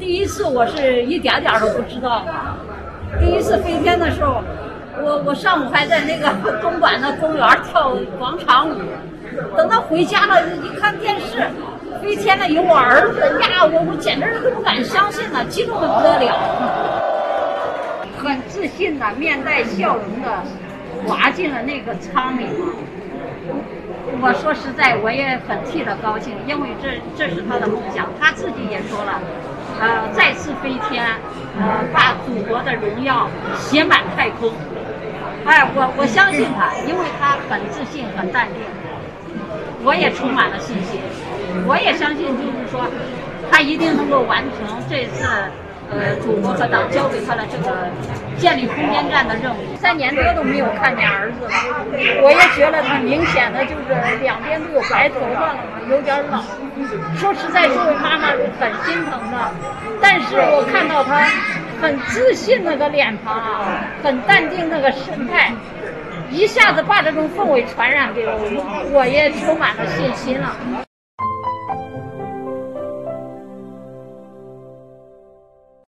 第一次我是一点点都不知道。第一次飞天的时候，我我上午还在那个东莞的公园跳广场舞，等到回家了，一看电视，飞天了有我儿子呀，我我简直都不敢相信了，激动的不得了，很自信的面带笑容的滑进了那个舱里。我说实在，我也很替他高兴，因为这这是他的梦想，他自己也说了，飞天，呃，把祖国的荣耀写满太空。哎，我我相信他，因为他很自信，很淡定，我也充满了信心，我也相信，就是说，他一定能够完成这次。呃，祖国和党交给他的这个建立空间站的任务，三年多都没有看见儿子了，我也觉得他明显的就是两边都有白头发了嘛，有点老。说实在，作为妈妈是很心疼的，但是我看到他很自信那个脸庞啊，很淡定那个神态，一下子把这种氛围传染给我，我也充满了信心了。